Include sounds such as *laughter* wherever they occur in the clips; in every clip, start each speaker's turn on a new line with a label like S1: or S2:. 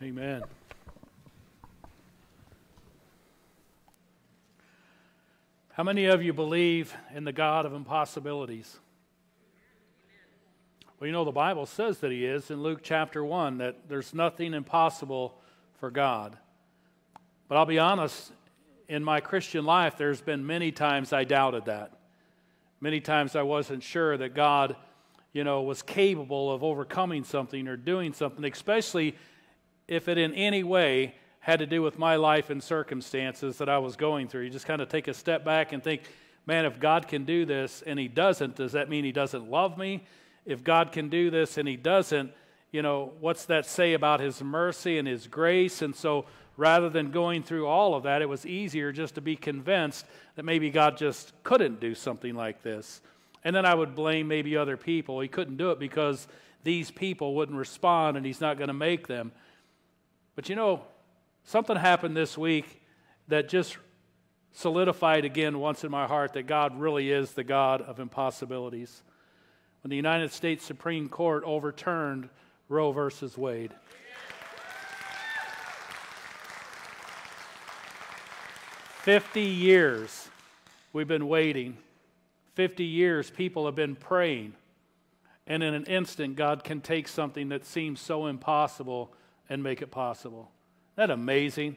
S1: Amen. How many of you believe in the God of impossibilities? Well, you know, the Bible says that He is in Luke chapter 1, that there's nothing impossible for God. But I'll be honest, in my Christian life, there's been many times I doubted that. Many times I wasn't sure that God, you know, was capable of overcoming something or doing something, especially if it in any way had to do with my life and circumstances that I was going through. You just kind of take a step back and think, man, if God can do this and He doesn't, does that mean He doesn't love me? if God can do this and He doesn't, you know, what's that say about His mercy and His grace? And so rather than going through all of that, it was easier just to be convinced that maybe God just couldn't do something like this. And then I would blame maybe other people. He couldn't do it because these people wouldn't respond and He's not going to make them. But you know, something happened this week that just solidified again once in my heart that God really is the God of impossibilities when the United States Supreme Court overturned Roe versus Wade. Fifty years we've been waiting. Fifty years people have been praying. And in an instant, God can take something that seems so impossible and make it possible. Isn't that amazing?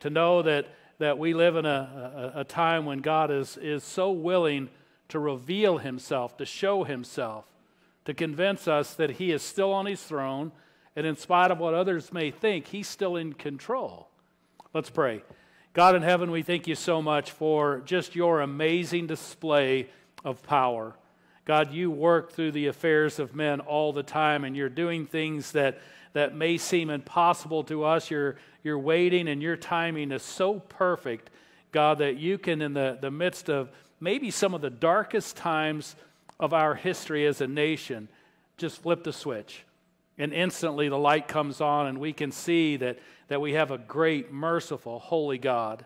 S1: To know that, that we live in a, a, a time when God is, is so willing to reveal himself, to show himself, to convince us that he is still on his throne, and in spite of what others may think, he's still in control. Let's pray. God in heaven, we thank you so much for just your amazing display of power. God, you work through the affairs of men all the time, and you're doing things that, that may seem impossible to us. You're, you're waiting, and your timing is so perfect, God, that you can, in the, the midst of maybe some of the darkest times of our history as a nation, just flip the switch. And instantly the light comes on, and we can see that, that we have a great, merciful, holy God.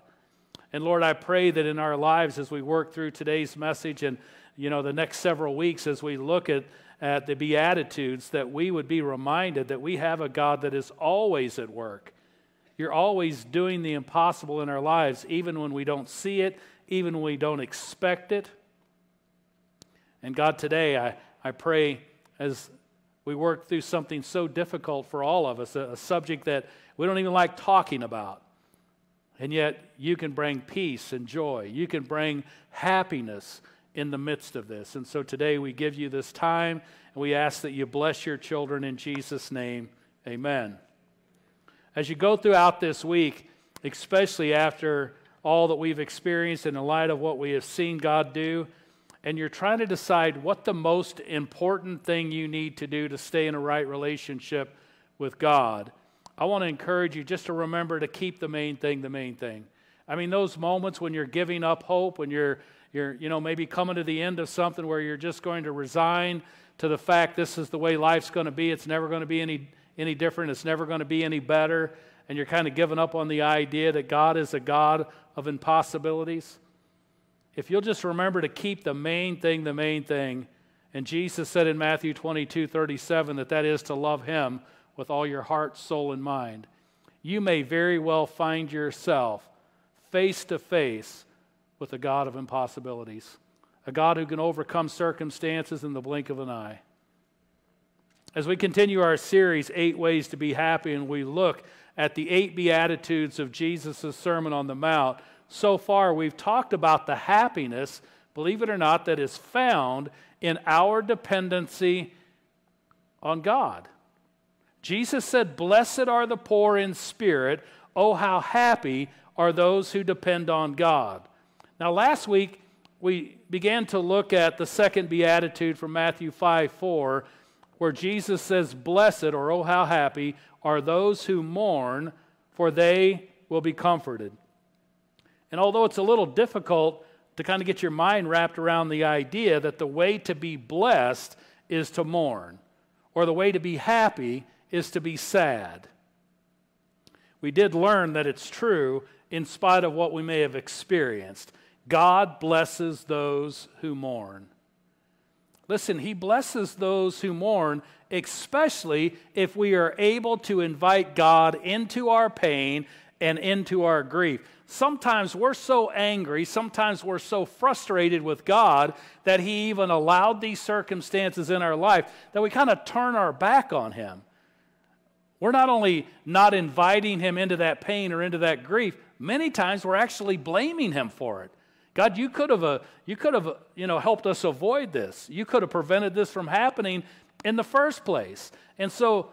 S1: And Lord, I pray that in our lives as we work through today's message and you know the next several weeks as we look at, at the Beatitudes, that we would be reminded that we have a God that is always at work. You're always doing the impossible in our lives, even when we don't see it, even when we don't expect it. And God, today I, I pray as we work through something so difficult for all of us, a, a subject that we don't even like talking about. And yet, you can bring peace and joy. You can bring happiness in the midst of this. And so today we give you this time and we ask that you bless your children in Jesus' name. Amen. As you go throughout this week, especially after all that we've experienced in the light of what we have seen God do, and you're trying to decide what the most important thing you need to do to stay in a right relationship with God, I want to encourage you just to remember to keep the main thing the main thing. I mean, those moments when you're giving up hope, when you're, you're you know, maybe coming to the end of something where you're just going to resign to the fact this is the way life's going to be, it's never going to be any, any different, it's never going to be any better, and you're kind of giving up on the idea that God is a God of impossibilities, if you'll just remember to keep the main thing the main thing, and Jesus said in Matthew 22 37 that that is to love Him with all your heart, soul, and mind, you may very well find yourself face to face with a God of impossibilities, a God who can overcome circumstances in the blink of an eye. As we continue our series, Eight Ways to Be Happy, and we look at the eight Beatitudes of Jesus' Sermon on the Mount, so far we've talked about the happiness, believe it or not, that is found in our dependency on God. Jesus said, Blessed are the poor in spirit. Oh, how happy are those who depend on God. Now, last week we began to look at the second beatitude from Matthew 5 4, where Jesus says, Blessed, or oh, how happy, are those who mourn, for they will be comforted. And although it's a little difficult to kind of get your mind wrapped around the idea that the way to be blessed is to mourn, or the way to be happy is to be sad. We did learn that it's true in spite of what we may have experienced. God blesses those who mourn. Listen, He blesses those who mourn especially if we are able to invite God into our pain and into our grief. Sometimes we're so angry, sometimes we're so frustrated with God that He even allowed these circumstances in our life that we kind of turn our back on Him. We're not only not inviting Him into that pain or into that grief, many times we're actually blaming Him for it. God, you could have, uh, you could have, uh, you know, helped us avoid this. You could have prevented this from happening in the first place. And so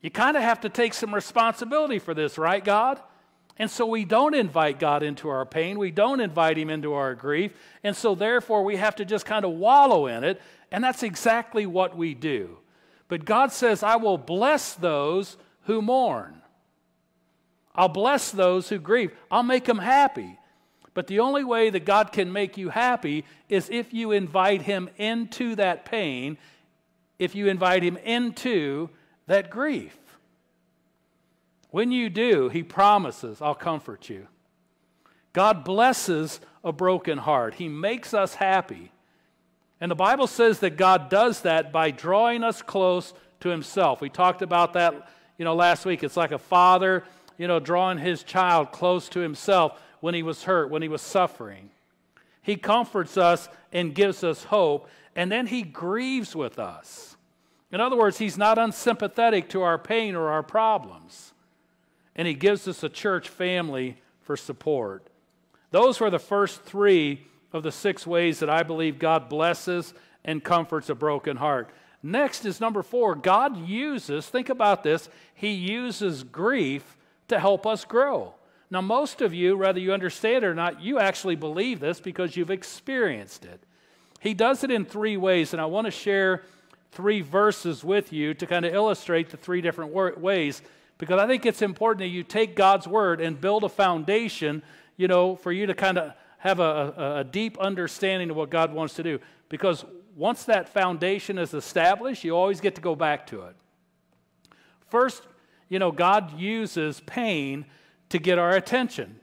S1: you kind of have to take some responsibility for this, right, God? And so we don't invite God into our pain. We don't invite Him into our grief. And so therefore we have to just kind of wallow in it. And that's exactly what we do. But God says, I will bless those who mourn. I'll bless those who grieve. I'll make them happy. But the only way that God can make you happy is if you invite Him into that pain, if you invite Him into that grief. When you do, He promises, I'll comfort you. God blesses a broken heart, He makes us happy. And the Bible says that God does that by drawing us close to Himself. We talked about that, you know, last week. It's like a father, you know, drawing his child close to himself when he was hurt, when he was suffering. He comforts us and gives us hope, and then he grieves with us. In other words, he's not unsympathetic to our pain or our problems. And he gives us a church family for support. Those were the first three of the six ways that I believe God blesses and comforts a broken heart. Next is number four God uses, think about this, he uses grief to help us grow. Now, most of you, whether you understand it or not, you actually believe this because you've experienced it. He does it in three ways, and I want to share three verses with you to kind of illustrate the three different ways because I think it's important that you take God's word and build a foundation, you know, for you to kind of have a, a, a deep understanding of what God wants to do. Because once that foundation is established, you always get to go back to it. First, you know, God uses pain to get our attention.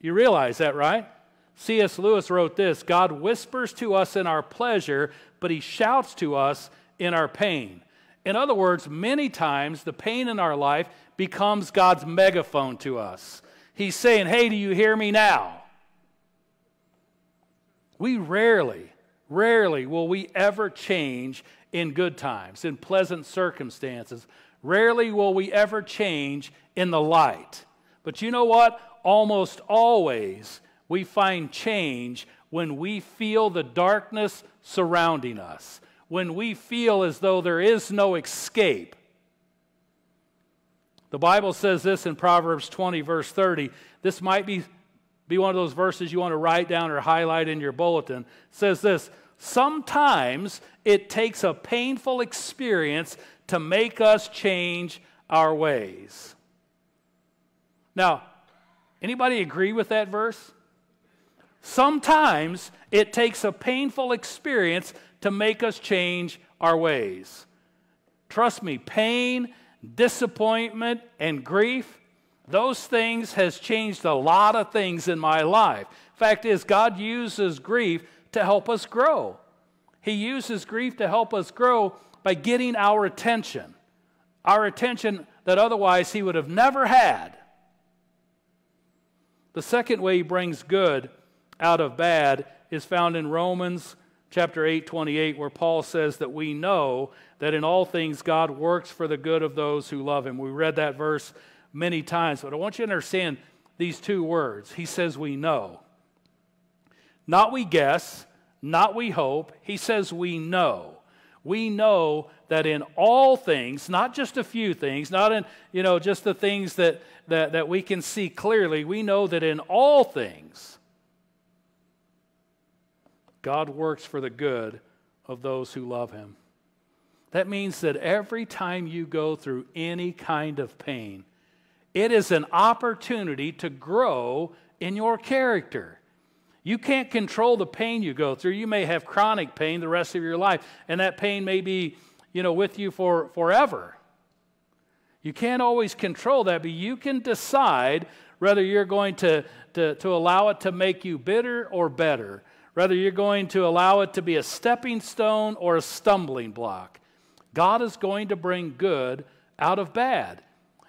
S1: You realize that, right? C.S. Lewis wrote this God whispers to us in our pleasure, but he shouts to us in our pain. In other words, many times the pain in our life becomes God's megaphone to us. He's saying, Hey, do you hear me now? We rarely, rarely will we ever change in good times, in pleasant circumstances. Rarely will we ever change in the light. But you know what? Almost always we find change when we feel the darkness surrounding us, when we feel as though there is no escape. The Bible says this in Proverbs 20, verse 30. This might be, be one of those verses you want to write down or highlight in your bulletin. It says this Sometimes it takes a painful experience to make us change our ways. Now, anybody agree with that verse? Sometimes it takes a painful experience to make us change our ways. Trust me, pain, disappointment, and grief, those things has changed a lot of things in my life. Fact is, God uses grief to help us grow. He uses grief to help us grow by getting our attention, our attention that otherwise He would have never had. The second way He brings good out of bad is found in Romans chapter 8 28 where Paul says that we know that in all things God works for the good of those who love him. We read that verse many times, but I want you to understand these two words. He says we know. Not we guess, not we hope. He says we know. We know that in all things, not just a few things, not in, you know, just the things that, that, that we can see clearly, we know that in all things, God works for the good of those who love him. That means that every time you go through any kind of pain, it is an opportunity to grow in your character. You can't control the pain you go through. You may have chronic pain the rest of your life, and that pain may be, you know, with you for forever. You can't always control that, but you can decide whether you're going to, to, to allow it to make you bitter or better, whether you're going to allow it to be a stepping stone or a stumbling block. God is going to bring good out of bad.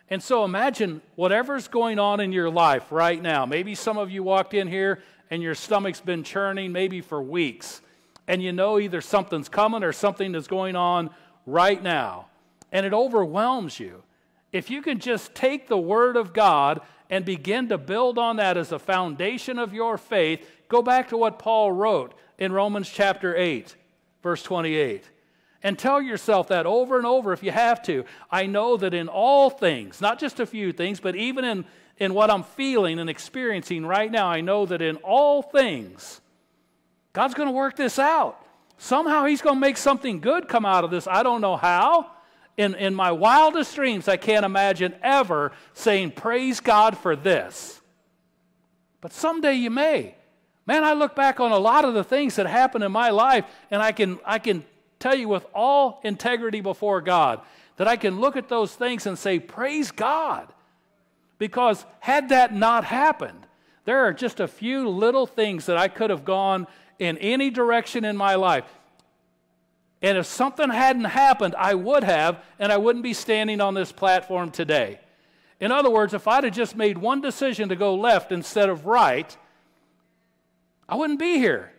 S1: And so imagine whatever's going on in your life right now. Maybe some of you walked in here and your stomach's been churning maybe for weeks. And you know either something's coming or something is going on right now. And it overwhelms you. If you can just take the Word of God and begin to build on that as a foundation of your faith, go back to what Paul wrote in Romans chapter 8, verse 28. And tell yourself that over and over if you have to. I know that in all things, not just a few things, but even in, in what I'm feeling and experiencing right now, I know that in all things, God's going to work this out. Somehow He's going to make something good come out of this. I don't know how. In, in my wildest dreams, I can't imagine ever saying, Praise God for this. But someday you may. Man, I look back on a lot of the things that happened in my life, and I can, I can tell you with all integrity before God that I can look at those things and say, Praise God. Because had that not happened, there are just a few little things that I could have gone in any direction in my life. And if something hadn't happened, I would have, and I wouldn't be standing on this platform today. In other words, if I'd have just made one decision to go left instead of right, I wouldn't be here.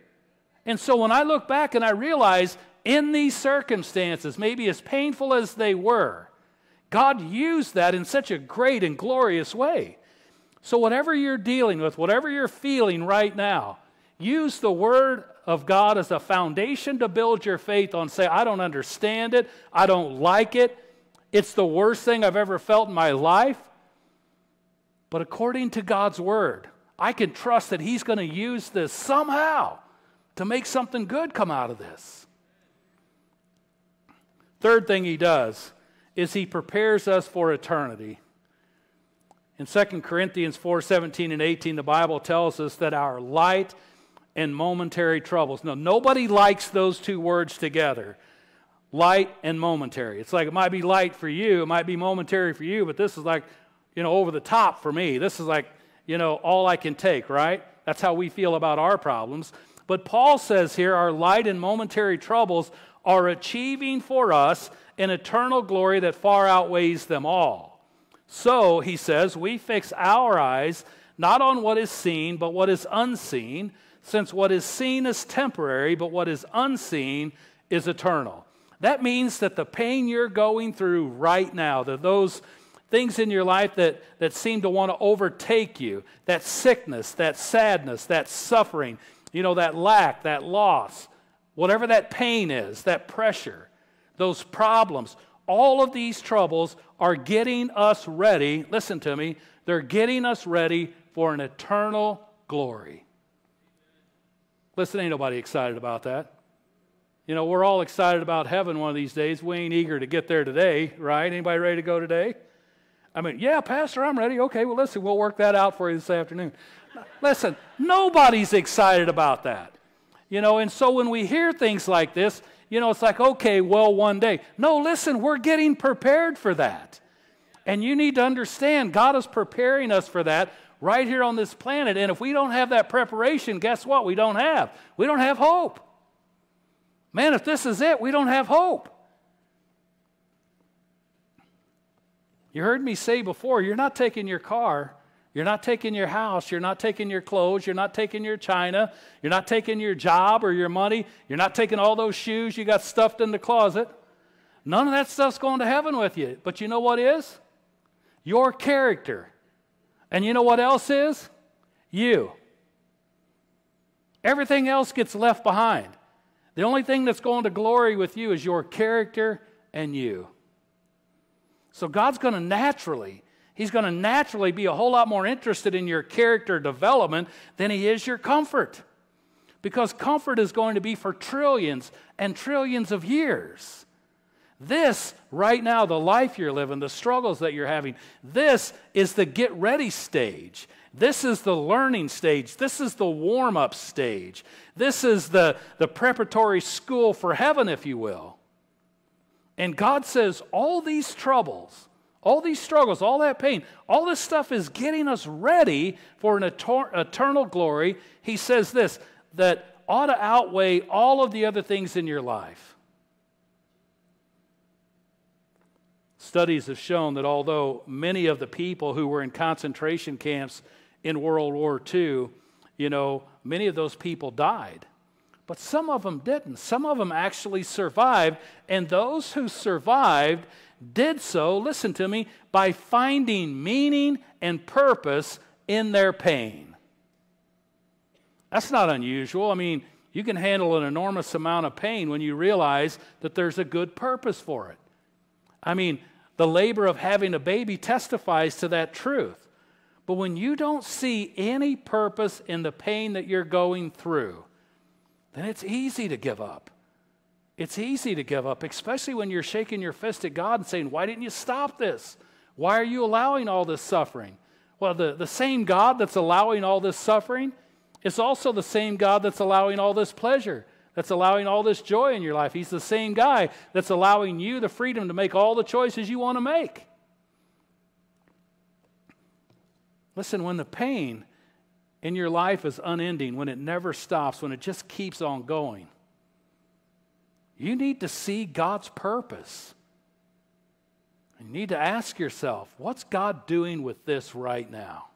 S1: And so when I look back and I realize in these circumstances, maybe as painful as they were, God used that in such a great and glorious way. So, whatever you're dealing with, whatever you're feeling right now, use the Word of God as a foundation to build your faith on. Say, I don't understand it, I don't like it, it's the worst thing I've ever felt in my life. But according to God's Word, I can trust that He's going to use this somehow to make something good come out of this. Third thing he does is he prepares us for eternity. In 2 Corinthians 4 17 and 18, the Bible tells us that our light and momentary troubles. Now, nobody likes those two words together light and momentary. It's like it might be light for you, it might be momentary for you, but this is like, you know, over the top for me. This is like, you know, all I can take, right? That's how we feel about our problems. But Paul says here our light and momentary troubles are achieving for us an eternal glory that far outweighs them all. So, he says, we fix our eyes not on what is seen, but what is unseen, since what is seen is temporary, but what is unseen is eternal. That means that the pain you're going through right now, that those things in your life that, that seem to want to overtake you, that sickness, that sadness, that suffering, you know, that lack, that loss, whatever that pain is, that pressure, those problems, all of these troubles are getting us ready. Listen to me, they're getting us ready for an eternal glory. Listen, ain't nobody excited about that. You know, we're all excited about heaven one of these days. We ain't eager to get there today, right? Anybody ready to go today? I mean, yeah, Pastor, I'm ready. Okay, well, listen, we'll work that out for you this afternoon. listen, nobody's excited about that. You know, and so when we hear things like this, you know, it's like, okay, well, one day. No, listen, we're getting prepared for that. And you need to understand God is preparing us for that right here on this planet. And if we don't have that preparation, guess what? We don't have. We don't have hope. Man, if this is it, we don't have hope. You heard me say before, you're not taking your car you're not taking your house. You're not taking your clothes. You're not taking your china. You're not taking your job or your money. You're not taking all those shoes you got stuffed in the closet. None of that stuff's going to heaven with you. But you know what is? Your character. And you know what else is? You. Everything else gets left behind. The only thing that's going to glory with you is your character and you. So God's going to naturally He's going to naturally be a whole lot more interested in your character development than he is your comfort. Because comfort is going to be for trillions and trillions of years. This, right now, the life you're living, the struggles that you're having, this is the get ready stage. This is the learning stage. This is the warm up stage. This is the, the preparatory school for heaven, if you will. And God says all these troubles, all these struggles, all that pain, all this stuff is getting us ready for an eternal glory. He says this that ought to outweigh all of the other things in your life. Studies have shown that although many of the people who were in concentration camps in World War II, you know, many of those people died. But some of them didn't. Some of them actually survived. And those who survived did so, listen to me, by finding meaning and purpose in their pain. That's not unusual. I mean, you can handle an enormous amount of pain when you realize that there's a good purpose for it. I mean, the labor of having a baby testifies to that truth. But when you don't see any purpose in the pain that you're going through, then it's easy to give up. It's easy to give up, especially when you're shaking your fist at God and saying, Why didn't you stop this? Why are you allowing all this suffering? Well, the, the same God that's allowing all this suffering is also the same God that's allowing all this pleasure, that's allowing all this joy in your life. He's the same guy that's allowing you the freedom to make all the choices you want to make. Listen, when the pain in your life is unending, when it never stops, when it just keeps on going, you need to see God's purpose. You need to ask yourself, what's God doing with this right now?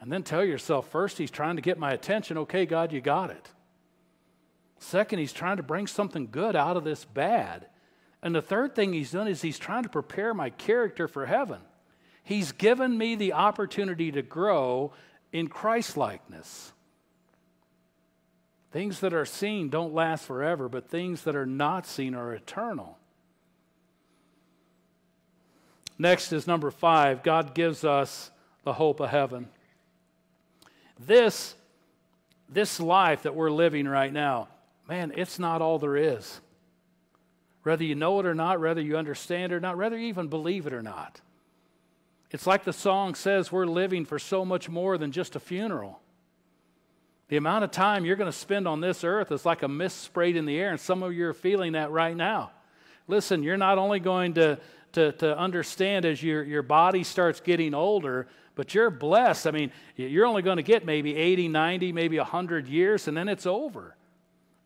S1: And then tell yourself, first, He's trying to get my attention. Okay, God, you got it. Second, He's trying to bring something good out of this bad. And the third thing He's done is He's trying to prepare my character for heaven. He's given me the opportunity to grow in Christ likeness. Things that are seen don't last forever, but things that are not seen are eternal. Next is number five God gives us the hope of heaven. This, this life that we're living right now, man, it's not all there is. Whether you know it or not, whether you understand it or not, whether you even believe it or not. It's like the song says we're living for so much more than just a funeral. The amount of time you're going to spend on this earth is like a mist sprayed in the air, and some of you are feeling that right now. Listen, you're not only going to, to, to understand as your, your body starts getting older, but you're blessed. I mean, you're only going to get maybe 80, 90, maybe 100 years, and then it's over.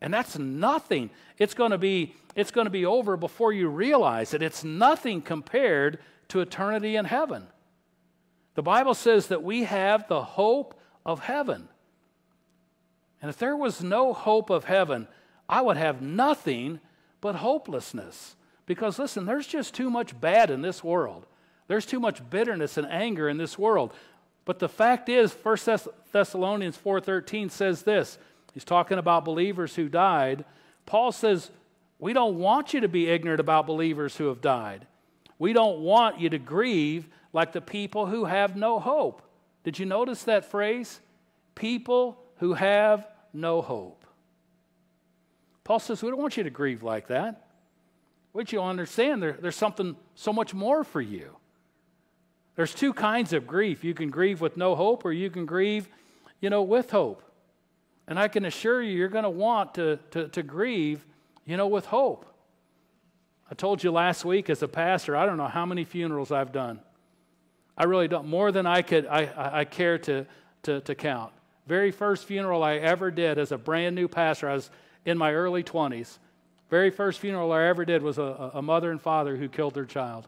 S1: And that's nothing. It's going to be, it's going to be over before you realize it. It's nothing compared to eternity in heaven. The Bible says that we have the hope of heaven. And if there was no hope of heaven, I would have nothing but hopelessness. Because listen, there's just too much bad in this world. There's too much bitterness and anger in this world. But the fact is, 1 Thessalonians 4:13 says this. He's talking about believers who died. Paul says, "We don't want you to be ignorant about believers who have died. We don't want you to grieve like the people who have no hope." Did you notice that phrase? People who have no hope. Paul says, We don't want you to grieve like that. What you understand, there, there's something so much more for you. There's two kinds of grief. You can grieve with no hope, or you can grieve, you know, with hope. And I can assure you, you're going to want to, to, to grieve, you know, with hope. I told you last week as a pastor, I don't know how many funerals I've done. I really don't, more than I could, I, I, care to, to, to count. Very first funeral I ever did as a brand new pastor, I was in my early 20s. Very first funeral I ever did was a, a mother and father who killed their child.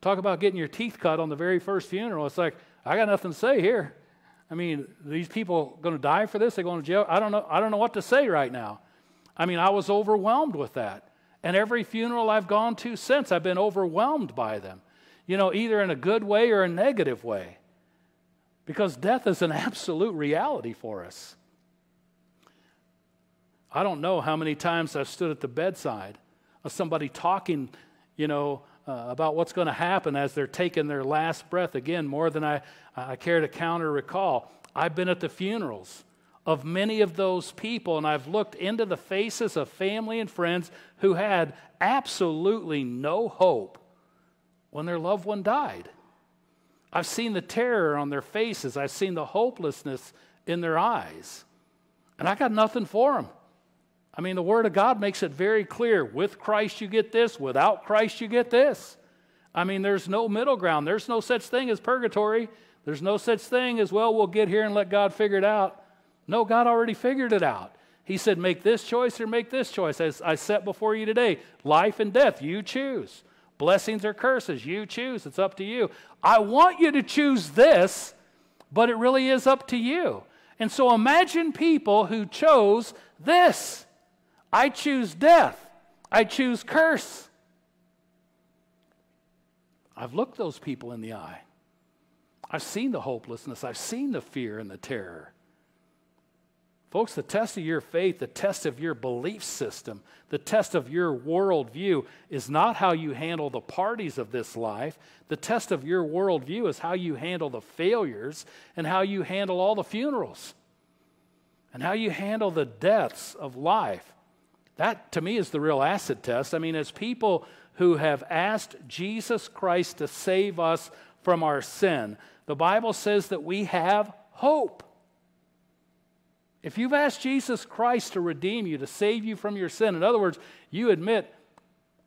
S1: Talk about getting your teeth cut on the very first funeral. It's like, I got nothing to say here. I mean, these people going to die for this? They're going to jail? I don't know. I don't know what to say right now. I mean, I was overwhelmed with that. And every funeral I've gone to since, I've been overwhelmed by them. You know, either in a good way or a negative way because death is an *laughs* absolute reality for us. I don't know how many times I've stood at the bedside of somebody talking, you know, uh, about what's going to happen as they're taking their last breath. Again, more than I, I care to count or recall. I've been at the funerals of many of those people, and I've looked into the faces of family and friends who had absolutely no hope when their loved one died. I've seen the terror on their faces. I've seen the hopelessness in their eyes. And I got nothing for them. I mean, the Word of God makes it very clear with Christ you get this, without Christ you get this. I mean, there's no middle ground. There's no such thing as purgatory. There's no such thing as, well, we'll get here and let God figure it out. No, God already figured it out. He said, Make this choice or make this choice. As I set before you today, life and death, you choose. Blessings or curses, you choose. It's up to you. I want you to choose this, but it really is up to you. And so imagine people who chose this I choose death, I choose curse. I've looked those people in the eye. I've seen the hopelessness, I've seen the fear and the terror. Folks, the test of your faith, the test of your belief system, the test of your worldview is not how you handle the parties of this life. The test of your worldview is how you handle the failures and how you handle all the funerals and how you handle the deaths of life. That, to me, is the real acid test. I mean, as people who have asked Jesus Christ to save us from our sin, the Bible says that we have hope. If you've asked Jesus Christ to redeem you, to save you from your sin, in other words, you admit,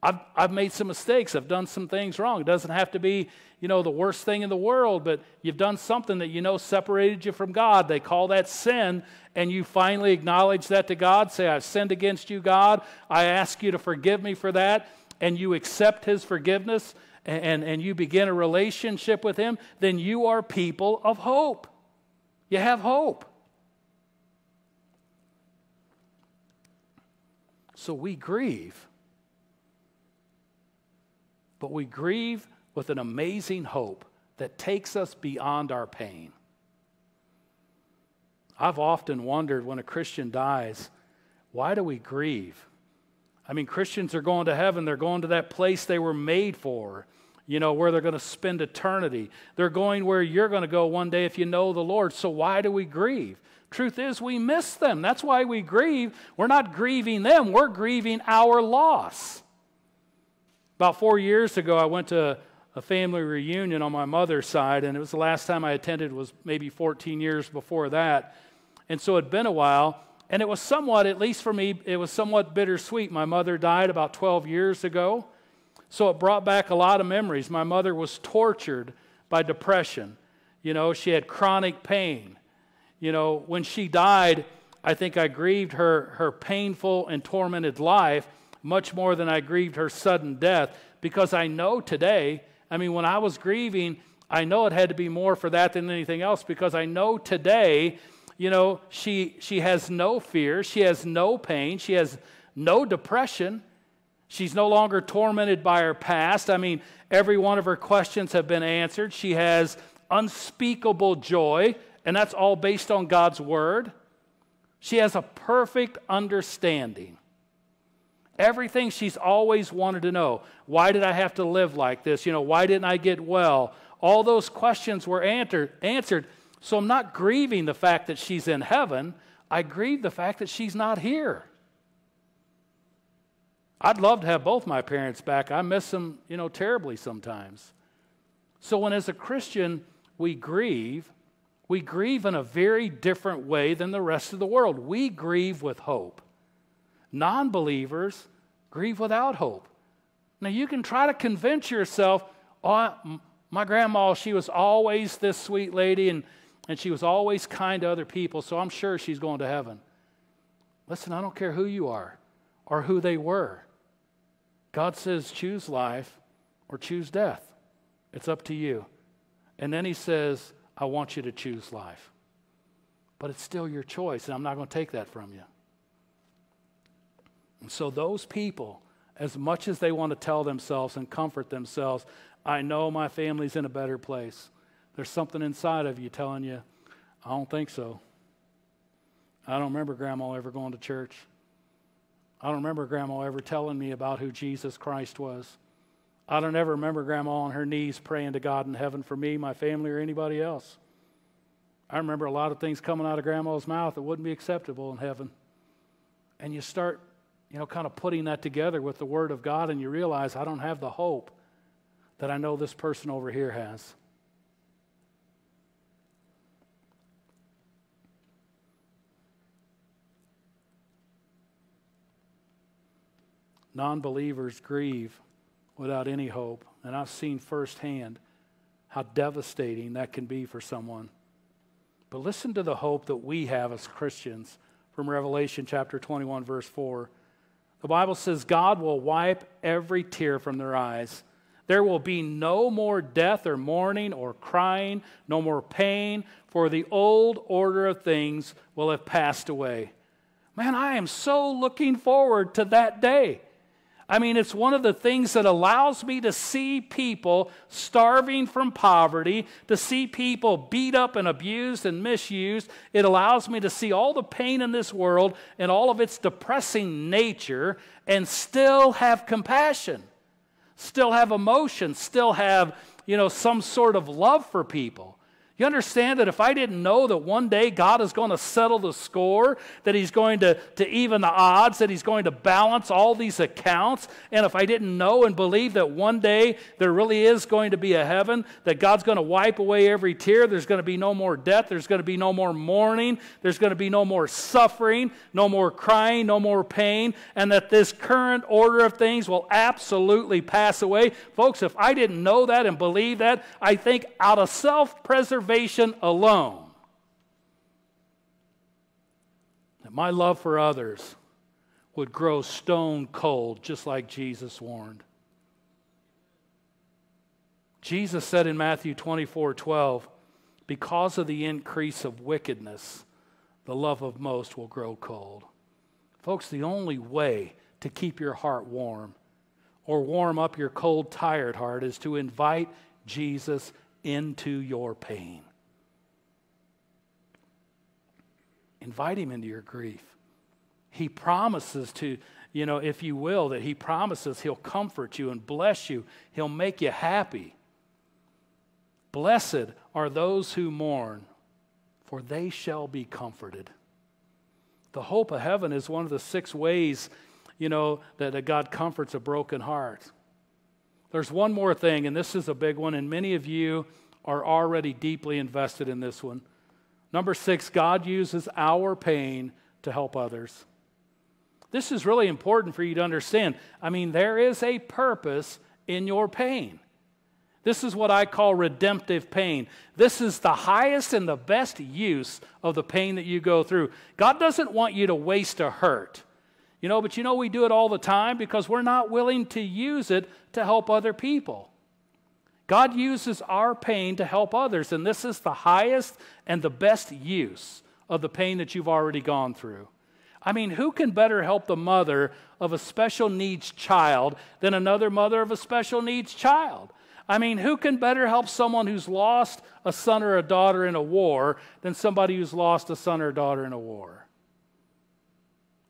S1: I've, I've made some mistakes, I've done some things wrong. It doesn't have to be, you know, the worst thing in the world, but you've done something that you know separated you from God. They call that sin, and you finally acknowledge that to God. Say, I've sinned against you, God. I ask you to forgive me for that, and you accept His forgiveness and, and you begin a relationship with Him, then you are people of hope. You have hope. So we grieve. But we grieve with an amazing hope that takes us beyond our pain. I've often wondered when a Christian dies, why do we grieve? I mean, Christians are going to heaven, they're going to that place they were made for, you know, where they're going to spend eternity. They're going where you're going to go one day if you know the Lord. So why do we grieve? Truth is, we miss them. That's why we grieve. We're not grieving them, we're grieving our loss. About four years ago, I went to a family reunion on my mother's side, and it was the last time I attended was maybe 14 years before that. And so it had been a while, and it was somewhat, at least for me, it was somewhat bittersweet. My mother died about 12 years ago, so it brought back a lot of memories. My mother was tortured by depression. You know, she had chronic pain. You know, when she died, I think I grieved her, her painful and tormented life much more than I grieved her sudden death because I know today, I mean, when I was grieving, I know it had to be more for that than anything else because I know today, you know, she, she has no fear, she has no pain, she has no depression. She's no longer tormented by her past. I mean, every one of her questions have been answered. She has unspeakable joy and that's all based on God's word. She has a perfect understanding. Everything she's always wanted to know. Why did I have to live like this? You know, why didn't I get well? All those questions were answered, answered. So I'm not grieving the fact that she's in heaven. I grieve the fact that she's not here. I'd love to have both my parents back. I miss them, you know, terribly sometimes. So when as a Christian we grieve, we grieve in a very different way than the rest of the world. We grieve with hope. Non believers grieve without hope. Now, you can try to convince yourself, oh, my grandma, she was always this sweet lady and, and she was always kind to other people, so I'm sure she's going to heaven. Listen, I don't care who you are or who they were. God says, choose life or choose death. It's up to you. And then he says, I want you to choose life. But it's still your choice, and I'm not going to take that from you. And so, those people, as much as they want to tell themselves and comfort themselves, I know my family's in a better place. There's something inside of you telling you, I don't think so. I don't remember grandma ever going to church. I don't remember grandma ever telling me about who Jesus Christ was. I don't ever remember grandma on her knees praying to God in heaven for me, my family, or anybody else. I remember a lot of things coming out of grandma's mouth that wouldn't be acceptable in heaven. And you start, you know, kind of putting that together with the Word of God, and you realize I don't have the hope that I know this person over here has. Non believers grieve without any hope. And I've seen firsthand how devastating that can be for someone. But listen to the hope that we have as Christians from Revelation chapter 21, verse 4. The Bible says, God will wipe every tear from their eyes. There will be no more death or mourning or crying, no more pain, for the old order of things will have passed away. Man, I am so looking forward to that day. I mean, it's one of the things that allows me to see people starving from poverty, to see people beat up and abused and misused. It allows me to see all the pain in this world and all of its depressing nature and still have compassion, still have emotion, still have, you know, some sort of love for people. You understand that if I didn't know that one day God is going to settle the score, that He's going to, to even the odds, that He's going to balance all these accounts, and if I didn't know and believe that one day there really is going to be a heaven, that God's going to wipe away every tear, there's going to be no more death, there's going to be no more mourning, there's going to be no more suffering, no more crying, no more pain, and that this current order of things will absolutely pass away. Folks, if I didn't know that and believe that, I think out of self preservation, salvation alone, that my love for others would grow stone cold, just like Jesus warned. Jesus said in Matthew 24 12, because of the increase of wickedness, the love of most will grow cold. Folks, the only way to keep your heart warm or warm up your cold, tired heart is to invite Jesus into your pain. Invite him into your grief. He promises to, you know, if you will, that he promises he'll comfort you and bless you, he'll make you happy. Blessed are those who mourn, for they shall be comforted. The hope of heaven is one of the six ways, you know, that God comforts a broken heart. There's one more thing, and this is a big one, and many of you are already deeply invested in this one. Number six, God uses our pain to help others. This is really important for you to understand. I mean, there is a purpose in your pain. This is what I call redemptive pain. This is the highest and the best use of the pain that you go through. God doesn't want you to waste a hurt. You know, but you know, we do it all the time because we're not willing to use it to help other people. God uses our pain to help others, and this is the highest and the best use of the pain that you've already gone through. I mean, who can better help the mother of a special needs child than another mother of a special needs child? I mean, who can better help someone who's lost a son or a daughter in a war than somebody who's lost a son or a daughter in a war?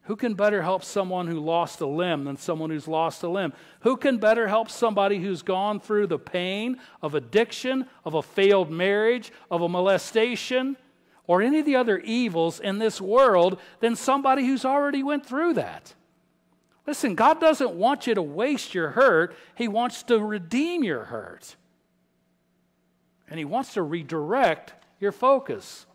S1: Who can better help someone who lost a limb than someone who's lost a limb? Who can better help somebody who's gone through the pain of addiction, of a failed marriage, of a molestation, or any of the other evils in this world than somebody who's already went through that? Listen, God doesn't want you to waste your hurt. He wants to redeem your hurt. And he wants to redirect your focus.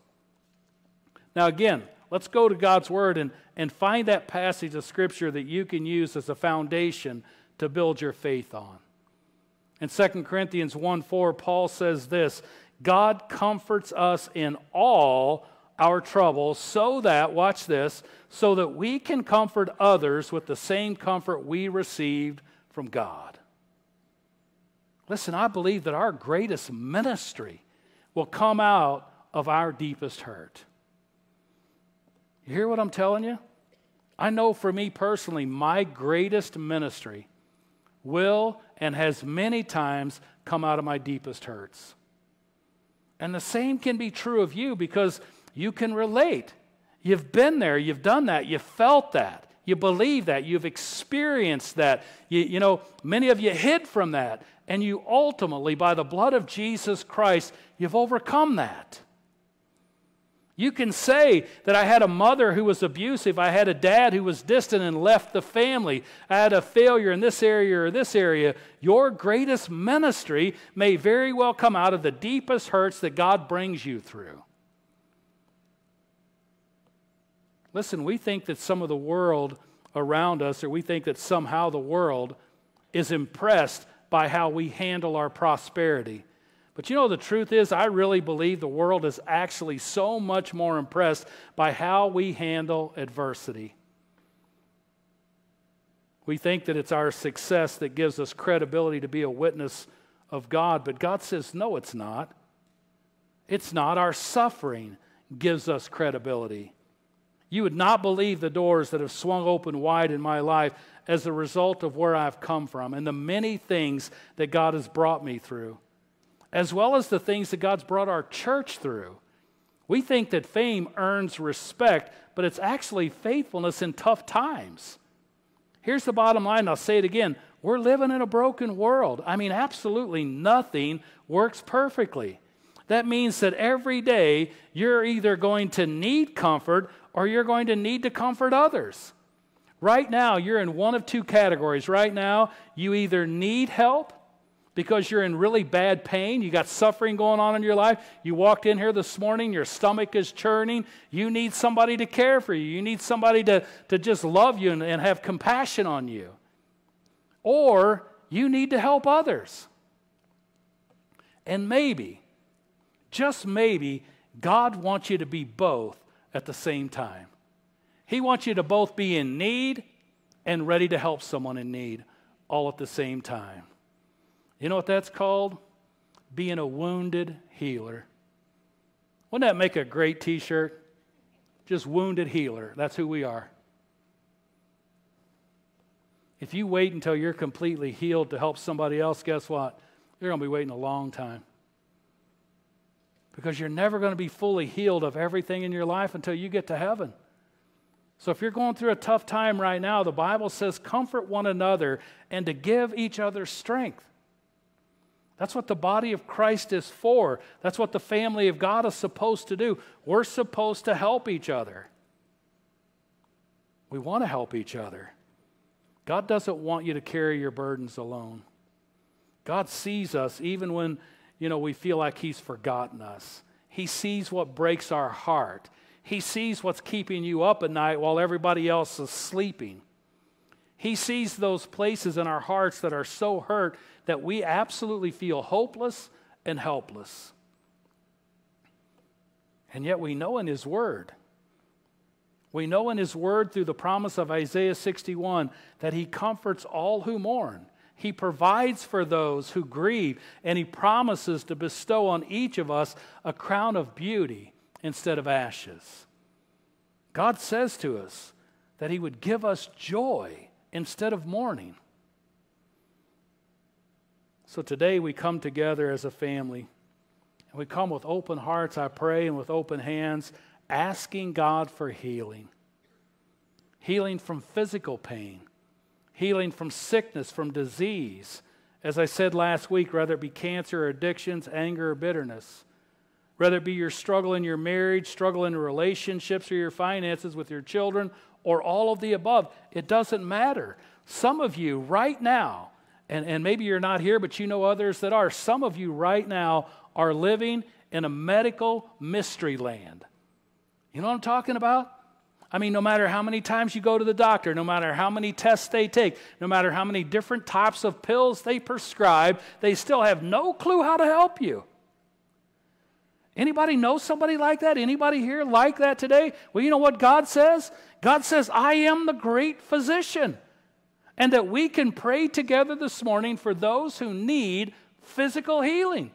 S1: Now again, let's go to God's word and and find that passage of Scripture that you can use as a foundation to build your faith on. In 2 Corinthians 1 4, Paul says this God comforts us in all our troubles so that, watch this, so that we can comfort others with the same comfort we received from God. Listen, I believe that our greatest ministry will come out of our deepest hurt. You hear what I'm telling you? I know for me personally, my greatest ministry will and has many times come out of my deepest hurts. And the same can be true of you because you can relate. You've been there, you've done that, you felt that, you believe that, you've experienced that. You, you know, many of you hid from that, and you ultimately, by the blood of Jesus Christ, you've overcome that. You can say that I had a mother who was abusive, I had a dad who was distant and left the family, I had a failure in this area or this area. Your greatest ministry may very well come out of the deepest hurts that God brings you through. Listen, we think that some of the world around us, or we think that somehow the world is impressed by how we handle our prosperity. But you know, the truth is, I really believe the world is actually so much more impressed by how we handle adversity. We think that it's our success that gives us credibility to be a witness of God, but God says, no, it's not. It's not. Our suffering gives us credibility. You would not believe the doors that have swung open wide in my life as a result of where I've come from and the many things that God has brought me through, as well as the things that God's brought our church through. We think that fame earns respect, but it's actually faithfulness in tough times. Here's the bottom line, I'll say it again. We're living in a broken world. I mean, absolutely nothing works perfectly. That means that every day you're either going to need comfort or you're going to need to comfort others. Right now, you're in one of two categories. Right now, you either need help because you're in really bad pain, you got suffering going on in your life. You walked in here this morning, your stomach is churning. You need somebody to care for you, you need somebody to, to just love you and, and have compassion on you. Or you need to help others. And maybe, just maybe, God wants you to be both at the same time. He wants you to both be in need and ready to help someone in need all at the same time. You know what that's called? Being a wounded healer. Wouldn't that make a great t shirt? Just wounded healer. That's who we are. If you wait until you're completely healed to help somebody else, guess what? You're going to be waiting a long time. Because you're never going to be fully healed of everything in your life until you get to heaven. So if you're going through a tough time right now, the Bible says comfort one another and to give each other strength. That's what the body of Christ is for. That's what the family of God is supposed to do. We're supposed to help each other. We want to help each other. God doesn't want you to carry your burdens alone. God sees us even when, you know, we feel like he's forgotten us. He sees what breaks our heart. He sees what's keeping you up at night while everybody else is sleeping. He sees those places in our hearts that are so hurt that we absolutely feel hopeless and helpless. And yet we know in His Word, we know in His Word through the promise of Isaiah 61 that He comforts all who mourn. He provides for those who grieve, and He promises to bestow on each of us a crown of beauty instead of ashes. God says to us that He would give us joy instead of mourning. So today we come together as a family. And we come with open hearts, I pray, and with open hands, asking God for healing. Healing from physical pain, healing from sickness, from disease. As I said last week, whether it be cancer or addictions, anger or bitterness. Whether it be your struggle in your marriage, struggle in relationships or your finances with your children, or all of the above, it doesn't matter. Some of you right now and, and maybe you're not here, but you know others that are. Some of you right now are living in a medical mystery land. You know what I'm talking about? I mean, no matter how many times you go to the doctor, no matter how many tests they take, no matter how many different types of pills they prescribe, they still have no clue how to help you. Anybody know somebody like that? Anybody here like that today? Well, you know what God says? God says, I am the great physician and that we can pray together this morning for those who need physical healing.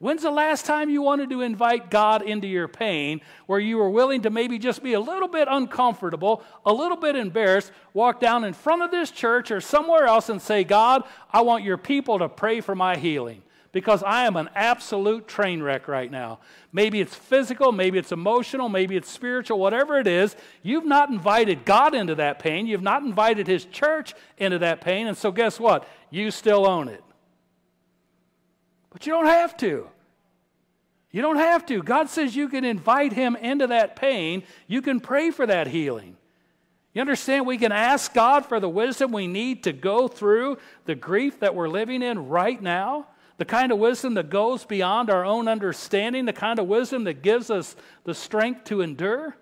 S1: When's the last time you wanted to invite God into your pain where you were willing to maybe just be a little bit uncomfortable, a little bit embarrassed, walk down in front of this church or somewhere else and say, God, I want your people to pray for my healing? Because I am an absolute train wreck right now. Maybe it's physical, maybe it's emotional, maybe it's spiritual, whatever it is. You've not invited God into that pain. You've not invited His church into that pain. And so, guess what? You still own it. But you don't have to. You don't have to. God says you can invite Him into that pain, you can pray for that healing. You understand? We can ask God for the wisdom we need to go through the grief that we're living in right now the kind of wisdom that goes beyond our own understanding, the kind of wisdom that gives us the strength to endure.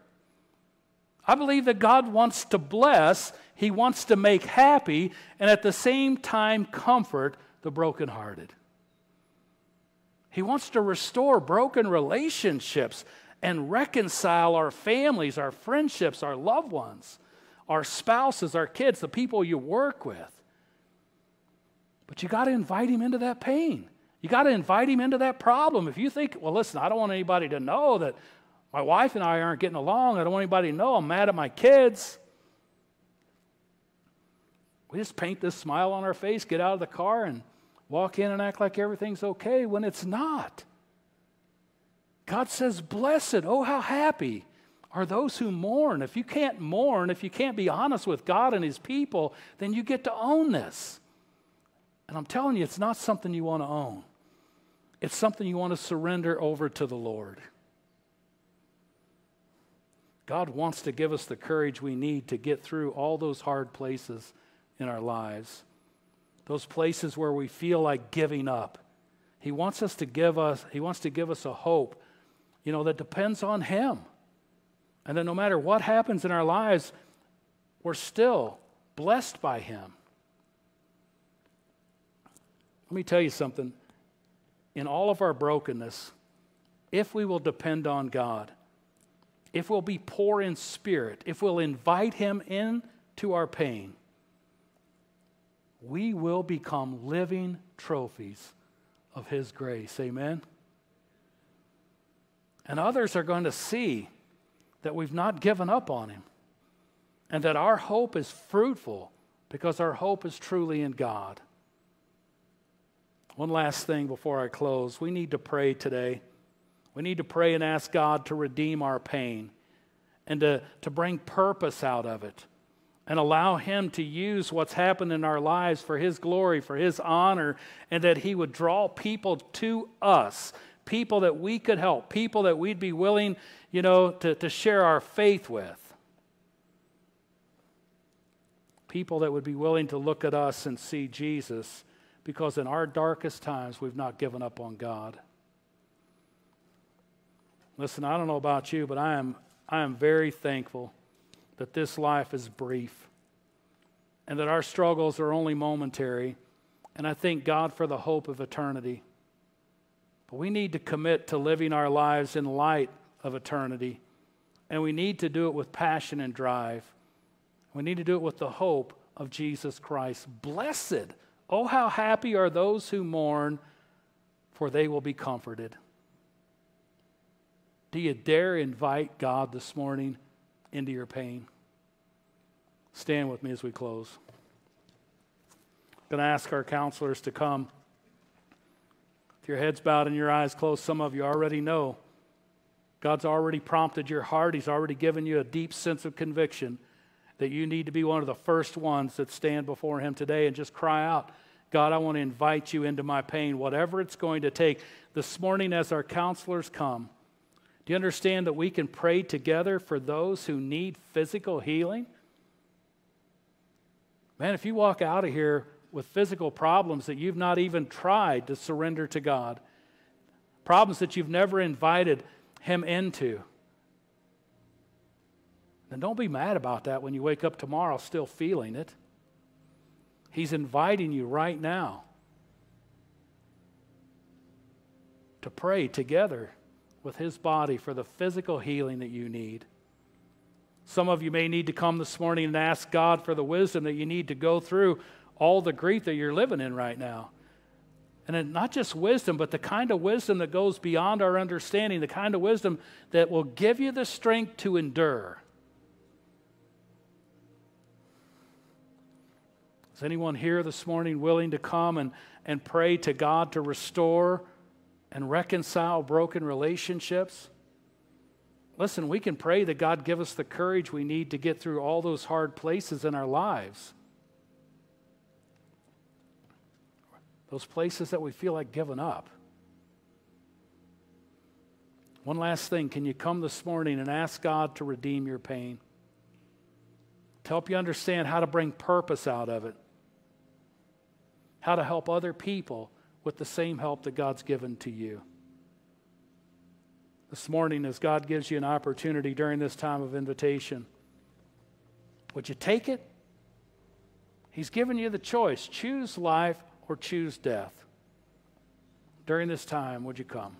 S1: I believe that God wants to bless, He wants to make happy, and at the same time comfort the brokenhearted. He wants to restore broken relationships and reconcile our families, our friendships, our loved ones, our spouses, our kids, the people you work with. But you got to invite him into that pain. You got to invite him into that problem. If you think, well, listen, I don't want anybody to know that my wife and I aren't getting along, I don't want anybody to know I'm mad at my kids. We just paint this smile on our face, get out of the car, and walk in and act like everything's okay when it's not. God says, Blessed, oh, how happy are those who mourn. If you can't mourn, if you can't be honest with God and His people, then you get to own this. And I'm telling you, it's not something you want to own, it's something you want to surrender over to the Lord. God wants to give us the courage we need to get through all those hard places in our lives, those places where we feel like giving up. He wants us to give us, he wants to give us a hope, you know, that depends on him. And that no matter what happens in our lives, we're still blessed by him. Let me tell you something. In all of our brokenness, if we will depend on God, if we'll be poor in spirit, if we'll invite Him into our pain, we will become living trophies of His grace. Amen? And others are going to see that we've not given up on Him and that our hope is fruitful because our hope is truly in God. One last thing before I close. We need to pray today. We need to pray and ask God to redeem our pain and to, to bring purpose out of it and allow Him to use what's happened in our lives for His glory, for His honor, and that He would draw people to us, people that we could help, people that we'd be willing, you know, to, to share our faith with. People that would be willing to look at us and see Jesus because in our darkest times, we've not given up on God. Listen, I don't know about you, but I am, I am very thankful that this life is brief and that our struggles are only momentary. And I thank God for the hope of eternity. But we need to commit to living our lives in light of eternity. And we need to do it with passion and drive. We need to do it with the hope of Jesus Christ. Blessed Oh, how happy are those who mourn, for they will be comforted. Do you dare invite God this morning into your pain? Stand with me as we close. I'm going to ask our counselors to come. With your heads bowed and your eyes closed, some of you already know. God's already prompted your heart, He's already given you a deep sense of conviction that you need to be one of the first ones that stand before Him today and just cry out, God, I want to invite you into my pain, whatever it's going to take. This morning, as our counselors come, do you understand that we can pray together for those who need physical healing? Man, if you walk out of here with physical problems that you've not even tried to surrender to God, problems that you've never invited Him into, then don't be mad about that when you wake up tomorrow still feeling it. He's inviting you right now to pray together with His body for the physical healing that you need. Some of you may need to come this morning and ask God for the wisdom that you need to go through all the grief that you're living in right now. And not just wisdom, but the kind of wisdom that goes beyond our understanding, the kind of wisdom that will give you the strength to endure. Is anyone here this morning willing to come and, and pray to God to restore and reconcile broken relationships? Listen, we can pray that God give us the courage we need to get through all those hard places in our lives. Those places that we feel like giving up. One last thing can you come this morning and ask God to redeem your pain? To help you understand how to bring purpose out of it how to help other people with the same help that God's given to you. This morning, as God gives you an opportunity during this time of invitation, would you take it? He's given you the choice choose life or choose death. during this time, would you come?